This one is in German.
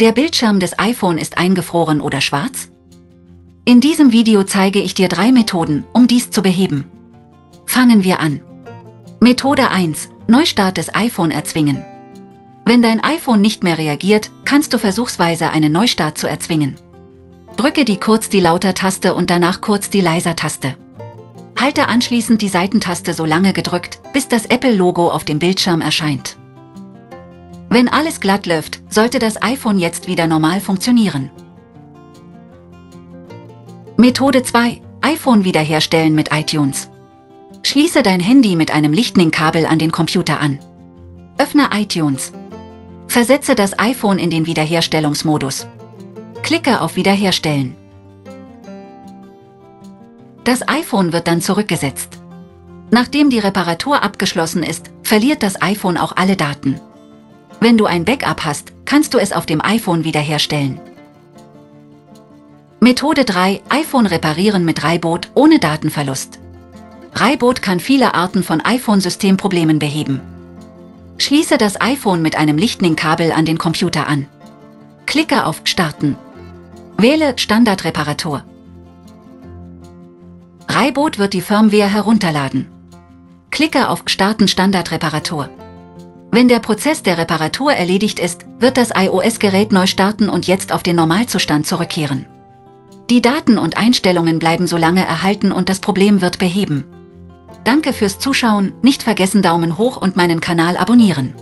Der Bildschirm des iPhone ist eingefroren oder schwarz? In diesem Video zeige ich dir drei Methoden, um dies zu beheben. Fangen wir an. Methode 1. Neustart des iPhone erzwingen. Wenn dein iPhone nicht mehr reagiert, kannst du versuchsweise einen Neustart zu erzwingen. Drücke die kurz die Lauter-Taste und danach kurz die Leiser-Taste. Halte anschließend die Seitentaste so lange gedrückt, bis das Apple-Logo auf dem Bildschirm erscheint. Wenn alles glatt läuft, sollte das iPhone jetzt wieder normal funktionieren. Methode 2. iPhone wiederherstellen mit iTunes. Schließe dein Handy mit einem Lightning-Kabel an den Computer an. Öffne iTunes. Versetze das iPhone in den Wiederherstellungsmodus. Klicke auf Wiederherstellen. Das iPhone wird dann zurückgesetzt. Nachdem die Reparatur abgeschlossen ist, verliert das iPhone auch alle Daten. Wenn du ein Backup hast, kannst du es auf dem iPhone wiederherstellen. Methode 3. iPhone reparieren mit Reibot ohne Datenverlust. Reibot kann viele Arten von iPhone-Systemproblemen beheben. Schließe das iPhone mit einem Lightning-Kabel an den Computer an. Klicke auf Starten. Wähle Standardreparatur. Reibot wird die Firmware herunterladen. Klicke auf Starten Standardreparatur. Wenn der Prozess der Reparatur erledigt ist, wird das iOS-Gerät neu starten und jetzt auf den Normalzustand zurückkehren. Die Daten und Einstellungen bleiben so lange erhalten und das Problem wird beheben. Danke fürs Zuschauen, nicht vergessen Daumen hoch und meinen Kanal abonnieren.